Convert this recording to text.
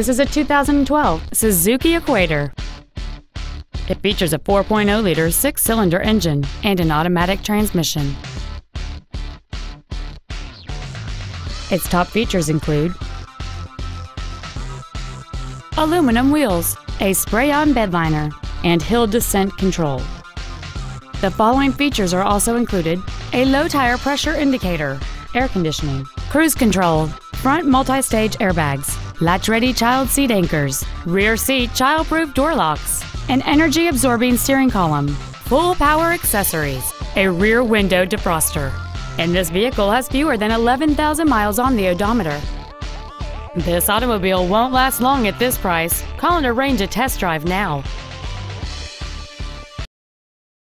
This is a 2012 Suzuki Equator. It features a 4.0-liter six-cylinder engine and an automatic transmission. Its top features include aluminum wheels, a spray-on bedliner, and hill descent control. The following features are also included a low tire pressure indicator, air conditioning, cruise control, front multi-stage airbags, latch-ready child seat anchors, rear seat child-proof door locks, an energy-absorbing steering column, full power accessories, a rear window defroster, and this vehicle has fewer than 11,000 miles on the odometer. This automobile won't last long at this price. Call and arrange a test drive now.